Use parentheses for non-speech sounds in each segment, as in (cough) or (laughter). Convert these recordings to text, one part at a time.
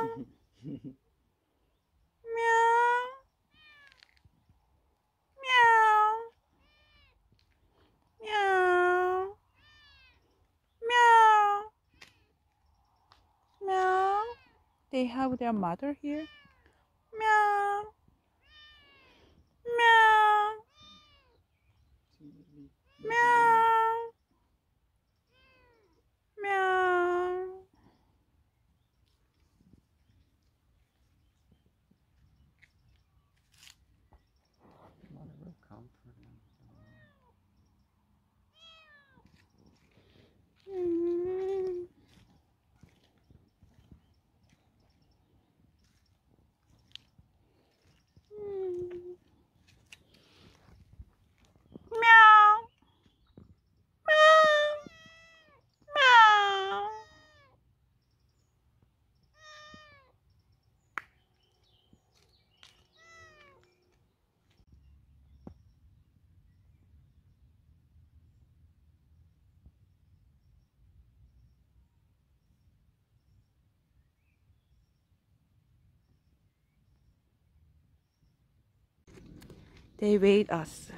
Meow. Meow. Meow. Meow. Meow. Meow. They have their mother here. Meow. Meow. Meow. Meow. Mother will comfort them. Mm. Mm. Meow. Meow. Meow. They wait us.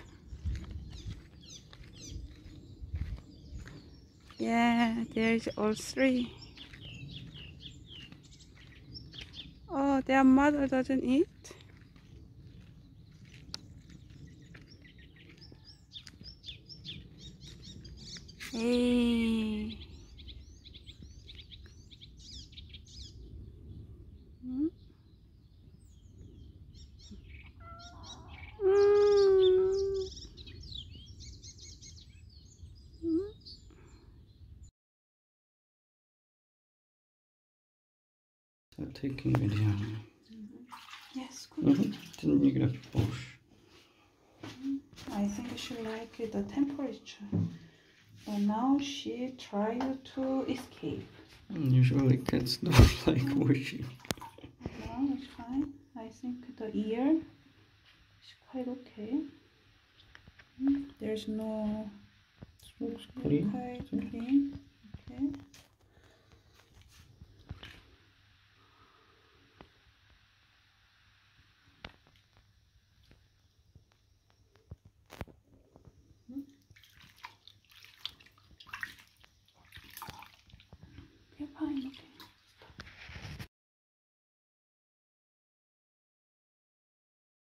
Yeah, there's all three. Oh, their mother doesn't eat. Hey. So taking video. Yes, good. Mm-hmm. Then you're gonna push. I think she like the temperature. And now she tried to escape. Mm, Usually cats (laughs) don't like washing. No, it's fine. I think the ear is quite okay. Mm, There's no clean. quite clean. Okay.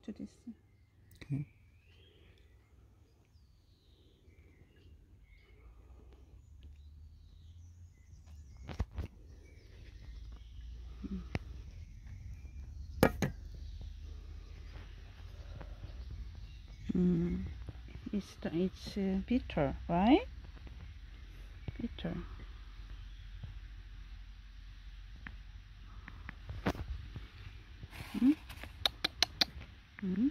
To this. Okay. Mm. It's it's uh, bitter, right? Bitter. Mm.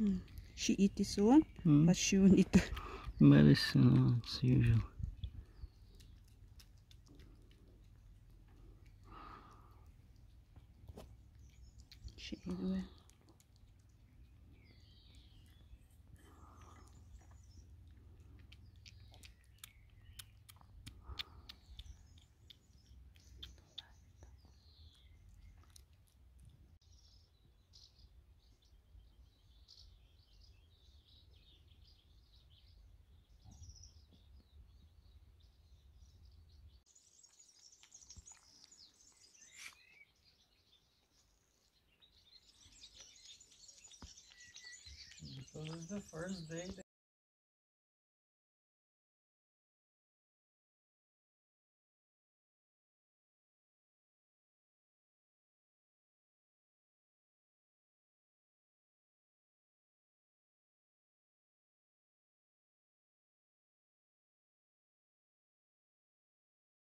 Mm. She eat this one, Mm. but she won't eat the Medicine, it's usual. She ate well. Because is the first day